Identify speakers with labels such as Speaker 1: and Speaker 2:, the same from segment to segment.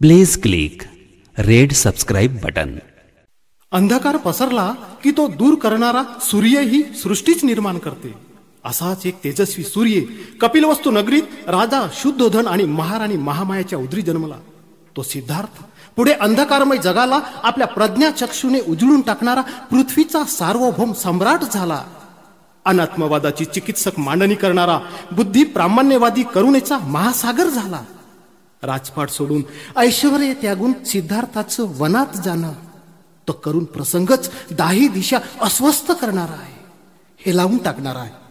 Speaker 1: Please click red subscribe button
Speaker 2: अंधकार पसरला की तो दूर करणारा सूर्य ही सृष्टीच निर्माण करते. असाच एक तेजस्वी सूर्य कपिलवस्तू नगरीत राजा शुद्धोधन आणि महाराणी महामायाच्या उदरी जन्मला. तो सिद्धार्थ पुढे अंधकारमय जगाला आपल्या प्रज्ञा चक्षुने उजळून टाकणारा पृथ्वीचा सार्वभौम सम्राट झाला. अनात्मवादाची चिकित्सक मांडणी करणारा बुद्धी प्रामाण्यवादी करुणेचा महासागर झाला. राजपाट सोडून ऐश्वर त्यागून सिद्धार्थाचं वनात जाणं. तो करून प्रसंगच दाही दिशा अस्वस्थ करणार आहे. हे लावून टाकणार आहे.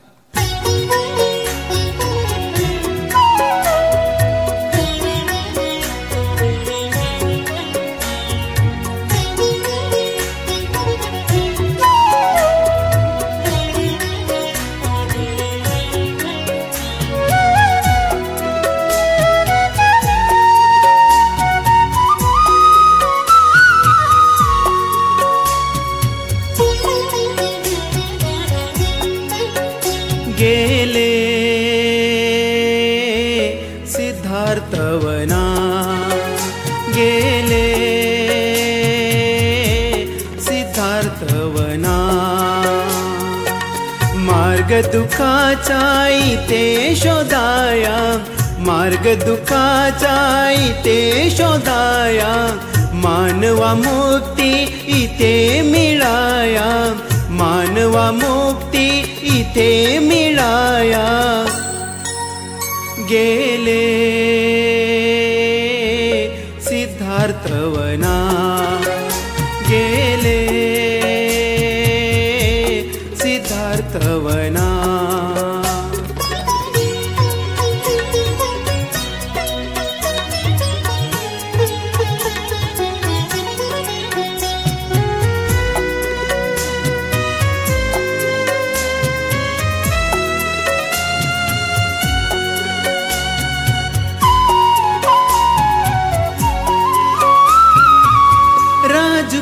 Speaker 3: गेले. सिद्धार्थवना गेले. सिद्धार्थवना मार्ग दुखाचा ते शोधाया मार्ग दुखाचा ते शोधाया मानवा मुक्ती इथे मिळाया मानवा मुक्ती मिळाया गेले. सिद्धार्थवना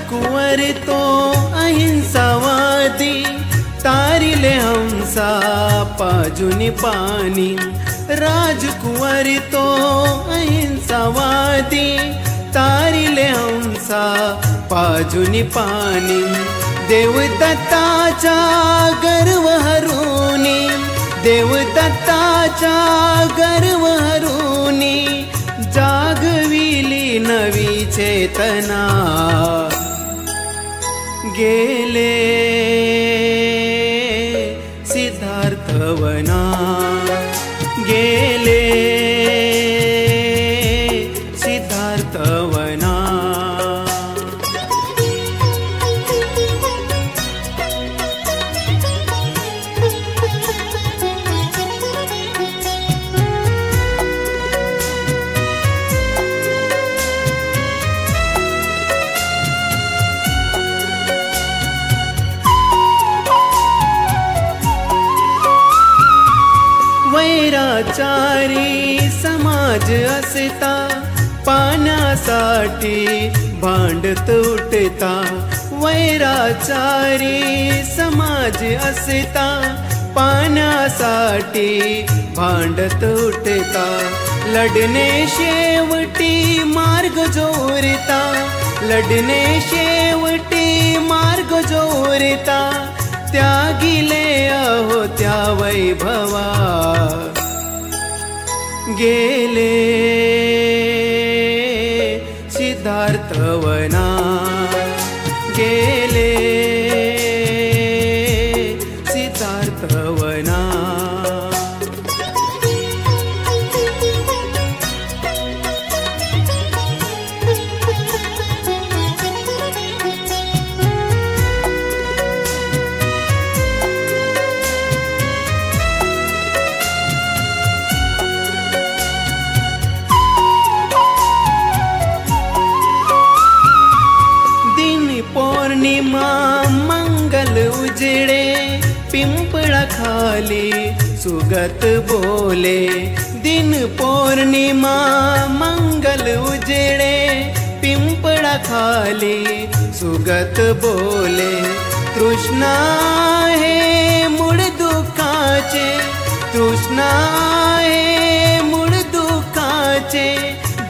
Speaker 3: कुवर तो अहिंसावादी तारिले हंसा पाजुनी पाणी. राजकुवर तो अहिंसावादी तारिले हंसा पाजुनी पाणी. देवदत्ताच्या गर्व हरुनी देवदत्ताच्या गर्व हरुनी जागविली नवी चेतना. गेले. सिद्धार्थवना गेले. आचारी समाज असता. पाण्यासाठी भांडत उठता. वैराचारी समाज असता. पाण्यासाठी भांडत उठता. लढणे शेवटी मार्ग जोरता लढणे शेवटी मार्ग जोरता त्यागिले अहो त्या वैभवा. गेले. सिद्धार्थवना गेले. उजळे पिंपळा खाली सुगत बोले दिन पौर्णिमा मंगल उजेडे पिंपळा खाली सुगत बोले तृष्णा हे मूळ दुःखाचे तृष्णा हे मूळ दुःखाचे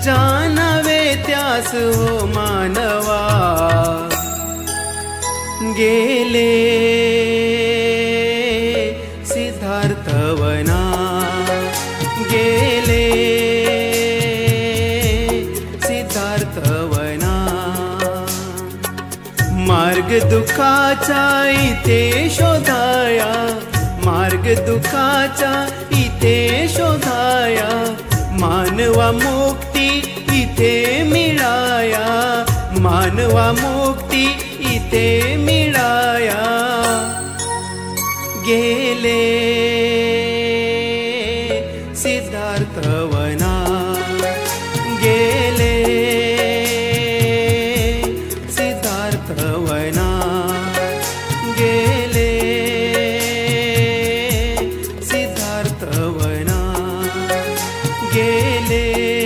Speaker 3: जाणवे त्यास हो मानवा. गेले गेले. सिद्धार्थवना मार्ग दुखाचा इथे शोधाया मार्ग दुःखाचा इथे शोधाया मानवा मुक्ती इथे मिळाया मानवा मुक्ती इथे मिळाया. गेले. गेले